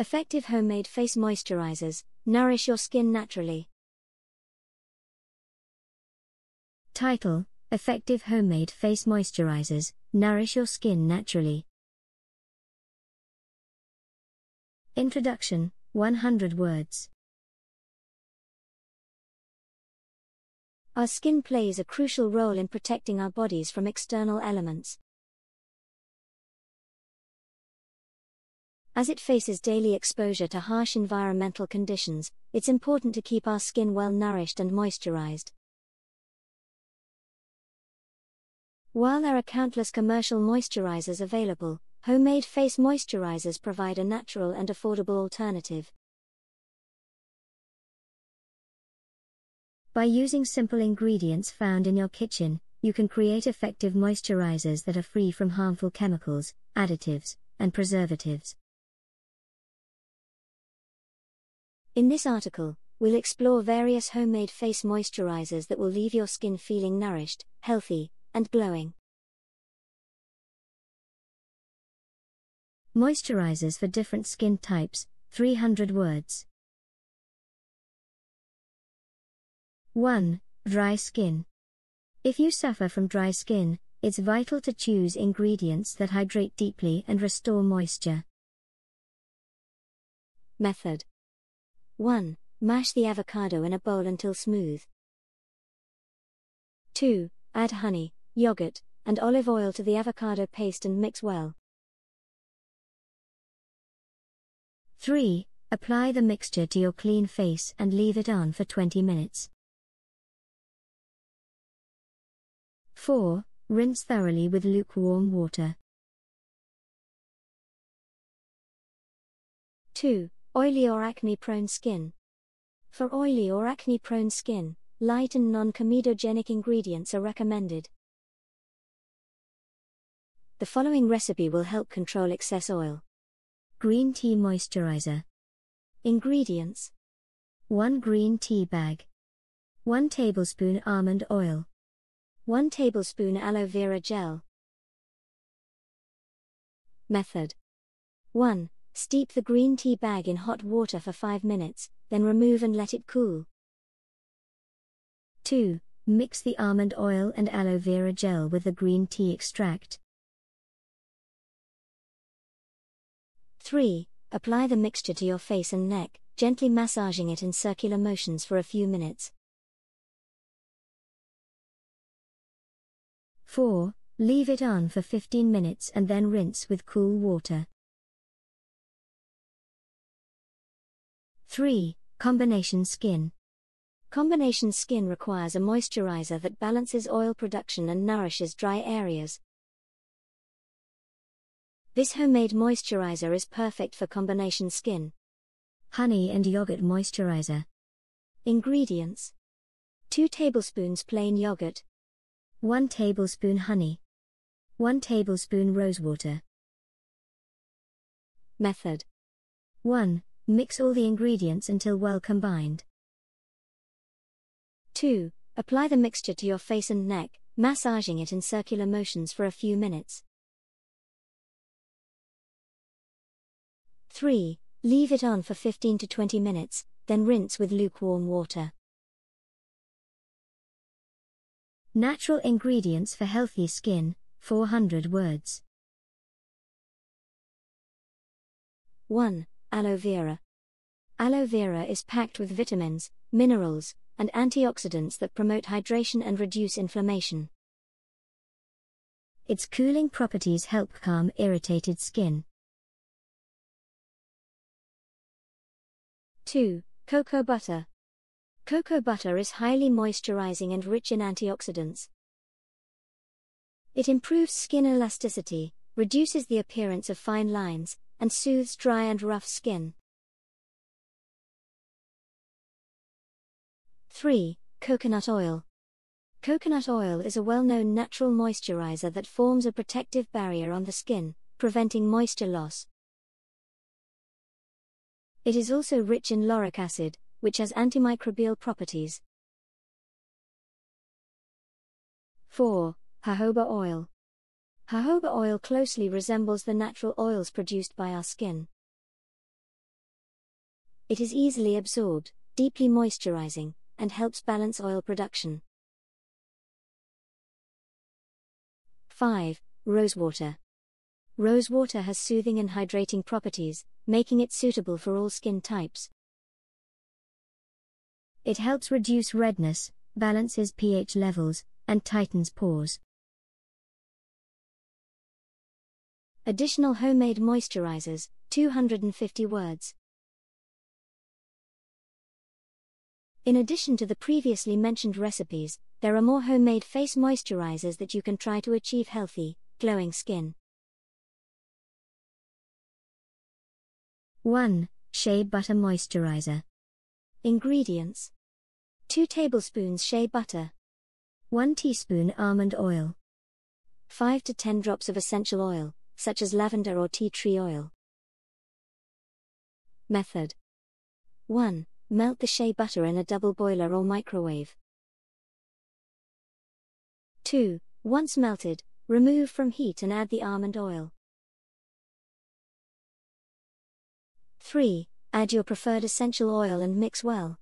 Effective homemade face moisturizers nourish your skin naturally. Title Effective homemade face moisturizers nourish your skin naturally. Introduction 100 words. Our skin plays a crucial role in protecting our bodies from external elements. As it faces daily exposure to harsh environmental conditions, it's important to keep our skin well nourished and moisturized. While there are countless commercial moisturizers available, homemade face moisturizers provide a natural and affordable alternative. By using simple ingredients found in your kitchen, you can create effective moisturizers that are free from harmful chemicals, additives, and preservatives. In this article, we'll explore various homemade face moisturizers that will leave your skin feeling nourished, healthy, and glowing. Moisturizers for different skin types, 300 words. 1. Dry skin. If you suffer from dry skin, it's vital to choose ingredients that hydrate deeply and restore moisture. Method 1. Mash the avocado in a bowl until smooth. 2. Add honey, yogurt, and olive oil to the avocado paste and mix well. 3. Apply the mixture to your clean face and leave it on for 20 minutes. 4. Rinse thoroughly with lukewarm water. 2. Oily or acne prone skin. For oily or acne prone skin, light and non comedogenic ingredients are recommended. The following recipe will help control excess oil. Green tea moisturizer. Ingredients 1 green tea bag, 1 tablespoon almond oil. 1 tablespoon aloe vera gel. Method 1. Steep the green tea bag in hot water for 5 minutes, then remove and let it cool. 2. Mix the almond oil and aloe vera gel with the green tea extract. 3. Apply the mixture to your face and neck, gently massaging it in circular motions for a few minutes. 4. Leave it on for 15 minutes and then rinse with cool water. 3. Combination skin. Combination skin requires a moisturizer that balances oil production and nourishes dry areas. This homemade moisturizer is perfect for combination skin. Honey and yogurt moisturizer. Ingredients 2 tablespoons plain yogurt, 1 tablespoon honey. 1 tablespoon rosewater. Method 1. Mix all the ingredients until well combined. 2. Apply the mixture to your face and neck, massaging it in circular motions for a few minutes. 3. Leave it on for 15 to 20 minutes, then rinse with lukewarm water. Natural ingredients for healthy skin, 400 words. 1. Aloe vera. Aloe vera is packed with vitamins, minerals, and antioxidants that promote hydration and reduce inflammation. Its cooling properties help calm irritated skin. 2. Cocoa butter. Cocoa butter is highly moisturizing and rich in antioxidants. It improves skin elasticity, reduces the appearance of fine lines, and soothes dry and rough skin. 3. Coconut oil. Coconut oil is a well known natural moisturizer that forms a protective barrier on the skin, preventing moisture loss. It is also rich in lauric acid, which has antimicrobial properties. 4. Jojoba oil. Jojoba oil closely resembles the natural oils produced by our skin. It is easily absorbed, deeply moisturizing, and helps balance oil production. 5. Rosewater. Rosewater has soothing and hydrating properties, making it suitable for all skin types. It helps reduce redness, balances pH levels, and tightens pores. Additional homemade moisturizers, 250 words. In addition to the previously mentioned recipes, there are more homemade face moisturizers that you can try to achieve healthy, glowing skin. 1. Shea Butter Moisturizer. Ingredients 2 tablespoons shea butter, 1 teaspoon almond oil, 5 to 10 drops of essential oil, such as lavender or tea tree oil. Method 1. Melt the shea butter in a double boiler or microwave. 2. Once melted, remove from heat and add the almond oil. 3. Add your preferred essential oil and mix well.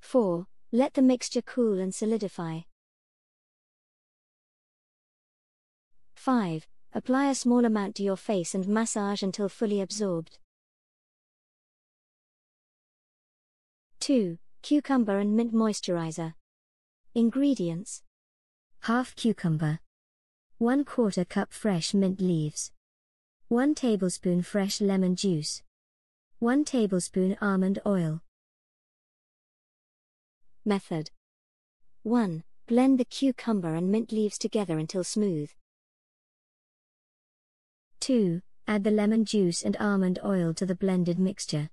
4. Let the mixture cool and solidify. 5. Apply a small amount to your face and massage until fully absorbed. 2. Cucumber and mint moisturizer. Ingredients Half cucumber, 1 quarter cup fresh mint leaves, 1 tablespoon fresh lemon juice, 1 tablespoon almond oil. Method 1. Blend the cucumber and mint leaves together until smooth. 2. Add the lemon juice and almond oil to the blended mixture.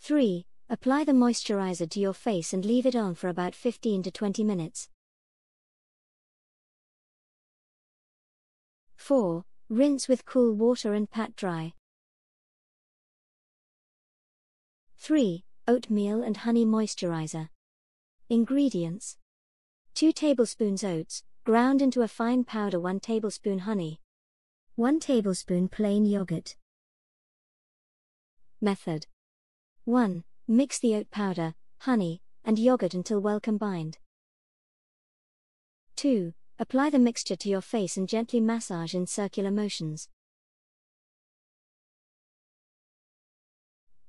3. Apply the moisturizer to your face and leave it on for about 15 to 20 minutes. 4. Rinse with cool water and pat dry. 3. Oatmeal and honey moisturizer. Ingredients 2 tablespoons oats, ground into a fine powder, 1 tablespoon honey, 1 tablespoon plain yogurt. Method 1. Mix the oat powder, honey, and yogurt until well combined. 2. Apply the mixture to your face and gently massage in circular motions.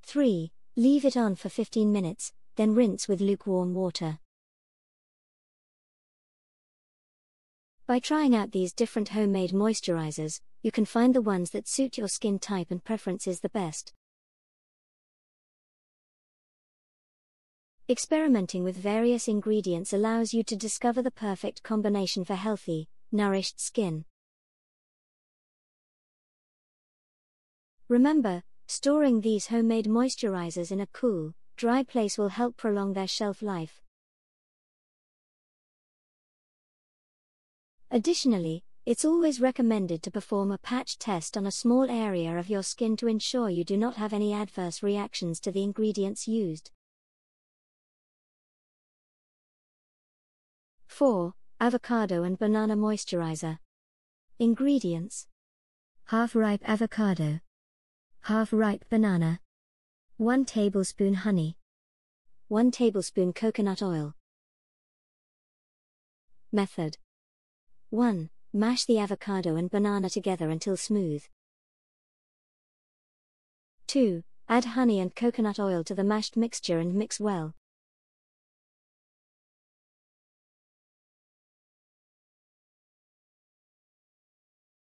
3. Leave it on for 15 minutes, then rinse with lukewarm water. By trying out these different homemade moisturizers, you can find the ones that suit your skin type and preferences the best. Experimenting with various ingredients allows you to discover the perfect combination for healthy, nourished skin. Remember, storing these homemade moisturizers in a cool, dry place will help prolong their shelf life. Additionally, it's always recommended to perform a patch test on a small area of your skin to ensure you do not have any adverse reactions to the ingredients used. 4. Avocado and banana moisturizer. Ingredients Half ripe avocado, half ripe banana, 1 tablespoon honey, 1 tablespoon coconut oil. Method 1. Mash the avocado and banana together until smooth. 2. Add honey and coconut oil to the mashed mixture and mix well.